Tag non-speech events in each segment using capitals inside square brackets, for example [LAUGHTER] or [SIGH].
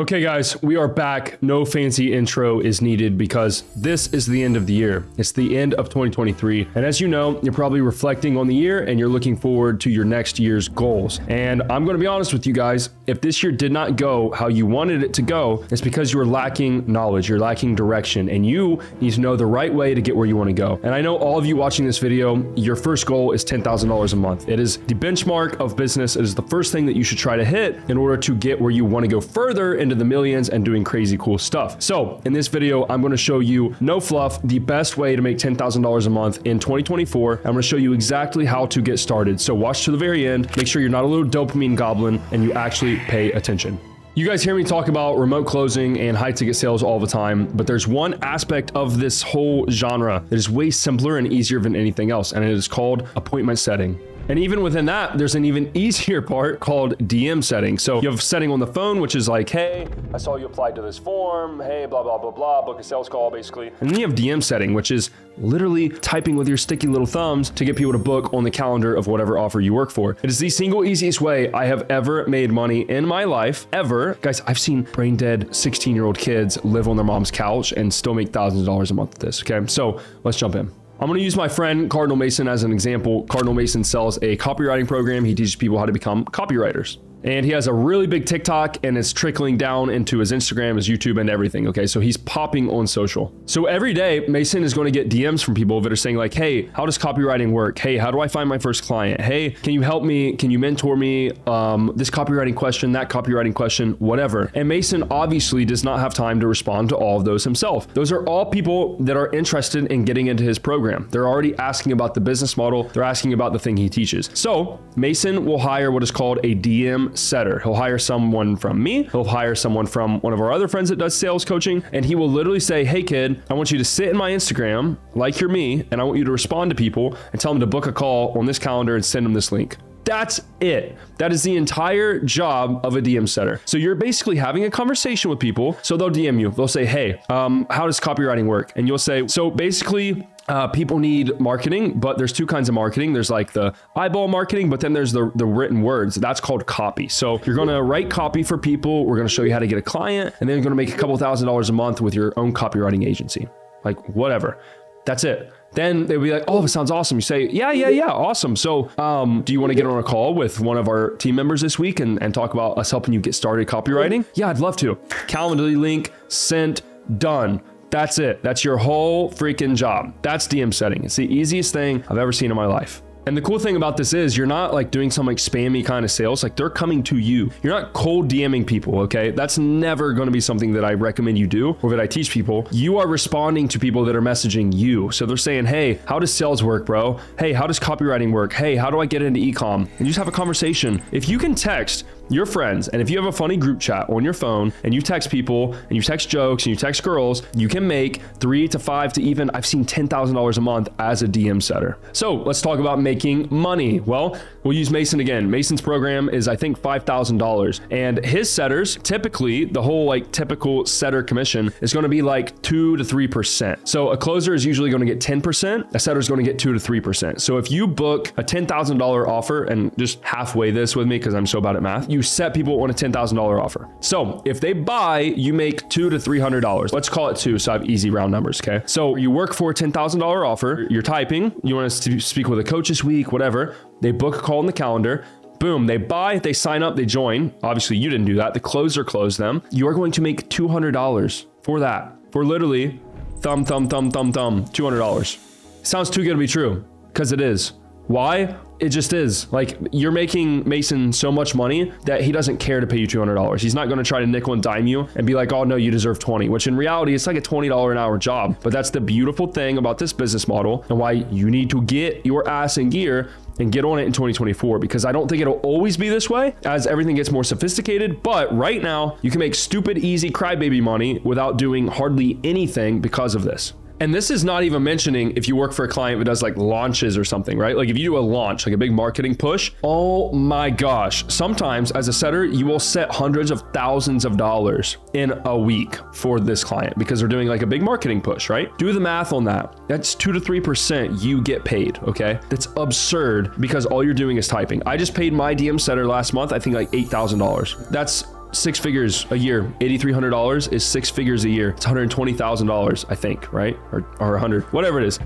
Okay, guys, we are back. No fancy intro is needed because this is the end of the year. It's the end of 2023. And as you know, you're probably reflecting on the year and you're looking forward to your next year's goals. And I'm going to be honest with you guys if this year did not go how you wanted it to go, it's because you're lacking knowledge, you're lacking direction, and you need to know the right way to get where you want to go. And I know all of you watching this video, your first goal is $10,000 a month. It is the benchmark of business. It is the first thing that you should try to hit in order to get where you want to go further into the millions and doing crazy cool stuff. So in this video, I'm going to show you no fluff, the best way to make $10,000 a month in 2024. I'm going to show you exactly how to get started. So watch to the very end. Make sure you're not a little dopamine goblin and you actually pay attention. You guys hear me talk about remote closing and high ticket sales all the time, but there's one aspect of this whole genre that is way simpler and easier than anything else, and it is called appointment setting. And even within that, there's an even easier part called DM setting. So you have setting on the phone, which is like, hey, I saw you applied to this form. Hey, blah, blah, blah, blah, book a sales call, basically. And then you have DM setting, which is literally typing with your sticky little thumbs to get people to book on the calendar of whatever offer you work for. It is the single easiest way I have ever made money in my life, ever. Guys, I've seen brain dead 16 year old kids live on their mom's couch and still make thousands of dollars a month with this. Okay, so let's jump in. I'm going to use my friend Cardinal Mason as an example. Cardinal Mason sells a copywriting program. He teaches people how to become copywriters and he has a really big TikTok and it's trickling down into his Instagram, his YouTube, and everything. Okay, so he's popping on social. So every day, Mason is going to get DMs from people that are saying, like, hey, how does copywriting work? Hey, how do I find my first client? Hey, can you help me? Can you mentor me? Um, this copywriting question, that copywriting question, whatever. And Mason obviously does not have time to respond to all of those himself. Those are all people that are interested in getting into his program. They're already asking about the business model, they're asking about the thing he teaches. So Mason will hire what is called a DM setter. He'll hire someone from me, he'll hire someone from one of our other friends that does sales coaching, and he will literally say, Hey, kid, I want you to sit in my Instagram like you're me, and I want you to respond to people and tell them to book a call on this calendar and send them this link. That's it. That is the entire job of a DM setter. So you're basically having a conversation with people. So they'll DM you. They'll say, "Hey, um, how does copywriting work?" And you'll say, "So basically, uh, people need marketing, but there's two kinds of marketing. There's like the eyeball marketing, but then there's the, the written words. That's called copy. So you're going to write copy for people. We're going to show you how to get a client, and then you're going to make a couple thousand dollars a month with your own copywriting agency. Like whatever. That's it. Then they'd be like, "Oh, it sounds awesome." You say, "Yeah, yeah, yeah, awesome." So, um, do you want to get on a call with one of our team members this week and, and talk about us helping you get started copywriting? Yeah, I'd love to. Calendly link sent, done. That's it. That's your whole freaking job. That's DM setting. It's the easiest thing I've ever seen in my life. And the cool thing about this is you're not like doing some like spammy kind of sales. Like they're coming to you. You're not cold DMing people, okay? That's never going to be something that I recommend you do or that I teach people. You are responding to people that are messaging you. So they're saying, hey, how does sales work, bro? Hey, how does copywriting work? Hey, how do I get into ecom? And you just have a conversation. If you can text your friends, and if you have a funny group chat on your phone and you text people and you text jokes and you text girls, you can make three to five to even, I've seen $10,000 a month as a DM setter. So let's talk about making money. Well, we'll use Mason again. Mason's program is, I think, $5,000. And his setters, typically, the whole like typical setter commission is going to be like two to 3%. So a closer is usually going to get 10%, a setter is going to get two to 3%. So if you book a $10,000 offer and just halfway this with me because I'm so bad at math, you set people on a $10,000 offer. So if they buy, you make two to $300. Let's call it two so I have easy round numbers, okay? So you work for a $10,000 offer, you're typing, you want to speak with a coach this week, whatever. They book a call in the calendar. Boom, they buy, they sign up, they join. Obviously, you didn't do that. The closer closed them. You are going to make $200 for that. For literally thumb, thumb, thumb, thumb, thumb, $200. Sounds too good to be true because it is. Why? It just is. Like you're making Mason so much money that he doesn't care to pay you $200. He's not going to try to nickel and dime you and be like, "Oh no, you deserve 20." Which in reality, it's like a $20 an hour job. But that's the beautiful thing about this business model and why you need to get your ass in gear and get on it in 2024 because I don't think it'll always be this way as everything gets more sophisticated. But right now, you can make stupid, easy crybaby money without doing hardly anything because of this. And this is not even mentioning if you work for a client that does like launches or something, right? Like if you do a launch, like a big marketing push, oh my gosh. Sometimes as a setter, you will set hundreds of thousands of dollars in a week for this client because they're doing like a big marketing push, right? Do the math on that. That's two to 3% you get paid, okay? That's absurd because all you're doing is typing. I just paid my DM setter last month, I think like $8,000. That's six figures a year. $8,300 is six figures a year. It's $120,000, I think, right? Or, or 100, whatever it is.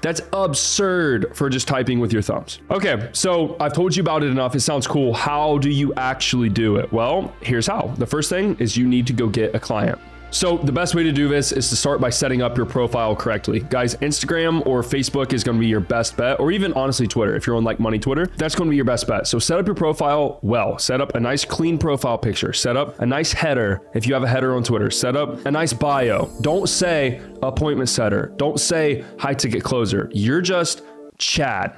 That's absurd for just typing with your thumbs. Okay, so I've told you about it enough. It sounds cool. How do you actually do it? Well, here's how. The first thing is you need to go get a client. So the best way to do this is to start by setting up your profile correctly. Guys, Instagram or Facebook is going to be your best bet, or even honestly Twitter. If you're on like money Twitter, that's going to be your best bet. So set up your profile well. Set up a nice clean profile picture. Set up a nice header if you have a header on Twitter. Set up a nice bio. Don't say appointment setter. Don't say high ticket closer. You're just Chad.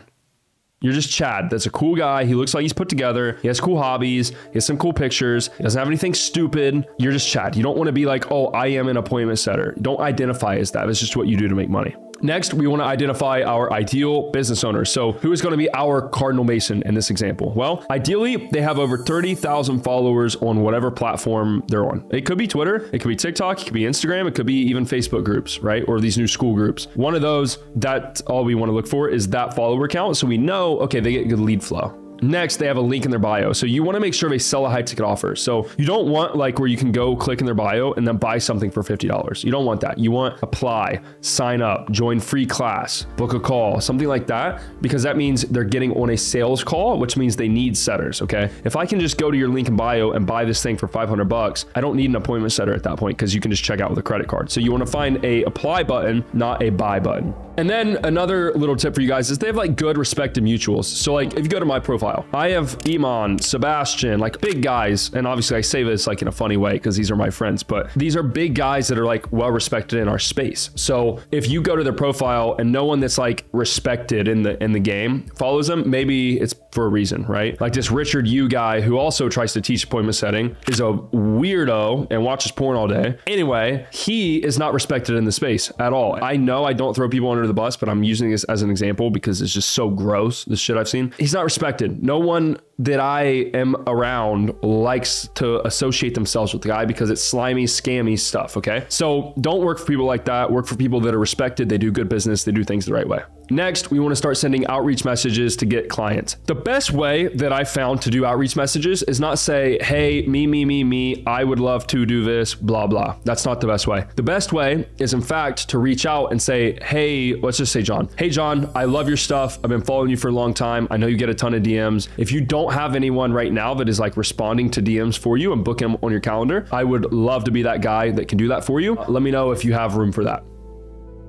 You're just Chad. That's a cool guy. He looks like he's put together. He has cool hobbies. He has some cool pictures. He doesn't have anything stupid. You're just Chad. You don't want to be like, oh, I am an appointment setter. Don't identify as that. It's just what you do to make money. Next, we want to identify our ideal business owner. So, who is going to be our Cardinal Mason in this example? Well, ideally, they have over 30,000 followers on whatever platform they're on. It could be Twitter, it could be TikTok, it could be Instagram, it could be even Facebook groups, right? Or these new school groups. One of those, that's all we want to look for is that follower count. So we know, okay, they get good lead flow. Next, they have a link in their bio. So you want to make sure they sell a high ticket offer. So you don't want like where you can go click in their bio and then buy something for $50. You don't want that. You want apply, sign up, join free class, book a call, something like that, because that means they're getting on a sales call, which means they need setters. Okay. If I can just go to your link in bio and buy this thing for 500 bucks, I don't need an appointment setter at that point because you can just check out with a credit card. So you want to find a apply button, not a buy button. And then another little tip for you guys is they have like good respected mutuals. So like if you go to my profile, I have Iman, Sebastian, like big guys. And obviously I say this like in a funny way because these are my friends, but these are big guys that are like well respected in our space. So if you go to their profile and no one that's like respected in the in the game follows them, maybe it's for a reason, right? Like this Richard Yu guy who also tries to teach appointment setting is a weirdo and watches porn all day. Anyway, he is not respected in the space at all. I know I don't throw people under the bus, but I'm using this as an example because it's just so gross, the shit I've seen. He's not respected. No one that I am around likes to associate themselves with the guy because it's slimy, scammy stuff, okay? So don't work for people like that. Work for people that are respected, they do good business, they do things the right way. Next, we want to start sending outreach messages to get clients. The best way that I found to do outreach messages is not say, hey, me, me, me, me, I would love to do this, blah, blah. That's not the best way. The best way is, in fact, to reach out and say, hey, let's just say John. Hey, John, I love your stuff. I've been following you for a long time. I know you get a ton of DMs. If you don't have anyone right now that is like responding to DMs for you and booking them on your calendar, I would love to be that guy that can do that for you. Let me know if you have room for that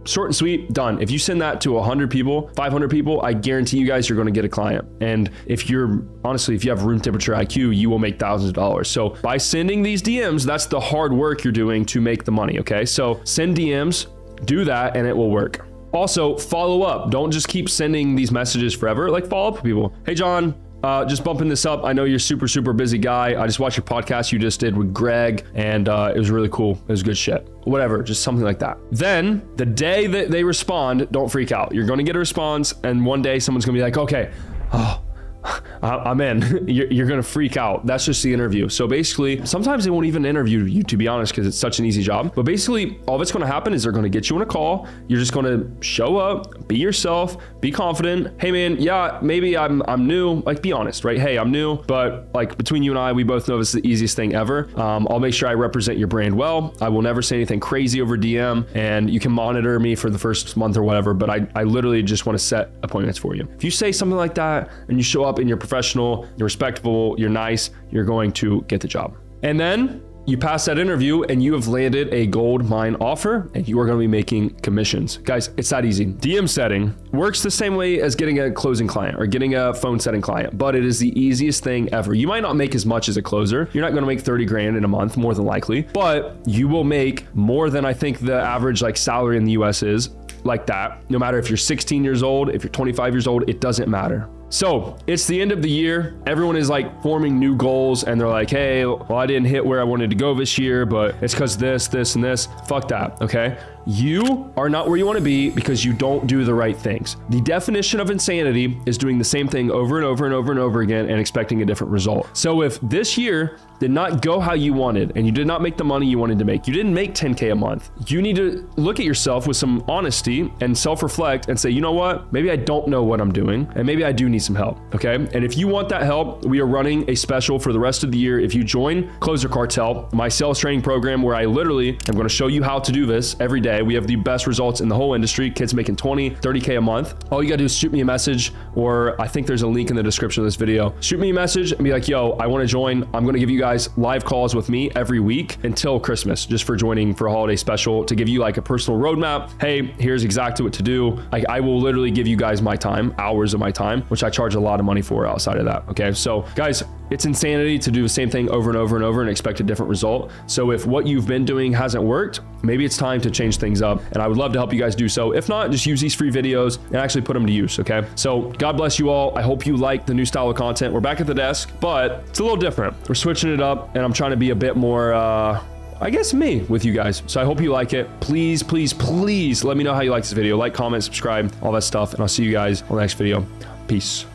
short and sweet, done. If you send that to 100 people, 500 people, I guarantee you guys you're going to get a client. And if you're honestly, if you have room temperature IQ, you will make thousands of dollars. So by sending these DMs, that's the hard work you're doing to make the money. Okay. So send DMs, do that, and it will work. Also, follow up. Don't just keep sending these messages forever. Like, follow up with people. Hey, John, uh, just bumping this up. I know you're super, super busy guy. I just watched your podcast you just did with Greg, and uh, it was really cool. It was good shit. Whatever, just something like that. Then the day that they respond, don't freak out. You're going to get a response, and one day someone's going to be like, okay, oh, [LAUGHS] I'm in. [LAUGHS] You're, you're, gonna freak out. That's just the interview. So basically, sometimes they won't even interview you, to be honest, because it's such an easy job. But basically, all that's gonna happen is they're gonna get you on a call. You're just gonna show up, be yourself, be confident. Hey man, yeah, maybe I'm I'm new. Like, be honest, right? Hey, I'm new, but like between you and I, we both know this is the easiest thing ever. Um, I'll make sure I represent your brand well. I will never say anything crazy over DM, and you can monitor me for the first month or whatever. But I I literally just want to set appointments for you. If you say something like that and you show up up and you're professional, you're respectable, you're nice, you're going to get the job. And then you pass that interview and you have landed a gold mine offer and you are going to be making commissions. Guys, it's that easy. DM setting works the same way as getting a closing client or getting a phone setting client, but it is the easiest thing ever. You might not make as much as a closer. You're not going to make 30 grand in a month, more than likely, but you will make more than I think the average like salary in the US is like that. No matter if you're 16 years old, if you're 25 years old, it doesn't matter. So it's the end of the year. Everyone is like forming new goals and they're like, hey, well, I didn't hit where I wanted to go this year, but it's because this, this, and this. Fuck that. Okay. You are not where you want to be because you don't do the right things. The definition of insanity is doing the same thing over and over and over and over again and expecting a different result. So if this year did not go how you wanted and you did not make the money you wanted to make, you didn't make 10K a month, you need to look at yourself with some honesty and self reflect and say, you know what? Maybe I don't know what I'm doing and maybe I do need some help. Okay. And if you want that help, we are running a special for the rest of the year. If you join Closer Cartel, my sales training program, where I literally am going to show you how to do this every day, we have the best results in the whole industry. Kids making 20, 30K a month. All you got to do is shoot me a message, or I think there's a link in the description of this video. Shoot me a message and be like, yo, I want to join. I'm to give you guys live calls with me every week until Christmas, just for joining for a holiday special to give you like a personal roadmap. Hey, here's exactly what to do. I will literally give you guys my time, hours of my time, which I charge a lot of money for outside of that. Okay. So, guys, it's insanity to do the same thing over and over and over and expect a different result. So if what you've been doing hasn't worked, maybe it's time to change things up. And I would love to help you guys do so. If not, just use these free videos and actually put them to use. Okay. So God bless you all. I hope you like the new style of content. We're back at the desk, but it's a little different. We're switching it up and I'm trying to be a bit more, uh, I guess me with you guys. So I hope you like it. Please, please, please let me know how you like this video. Like, comment, subscribe, all that stuff. And I'll see you guys on the next video. Peace.